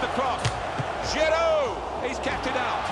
the cross. Giroud, he's kept it out.